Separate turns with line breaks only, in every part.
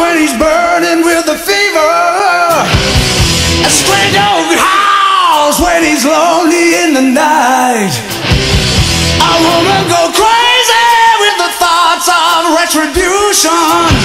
when he's burning with the fever. A stray dog howls when he's lonely in the night. A woman go crazy with the thoughts of retribution.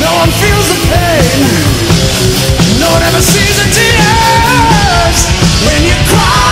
No one feels the pain. No one ever sees the tears when you cry.